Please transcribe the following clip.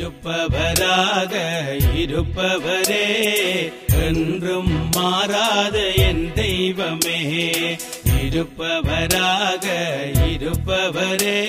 இருப்பவராக இருப்பவரே என்றும் மாறாத என் தெய்வமே. இருப்பவராக இருப்பவரே.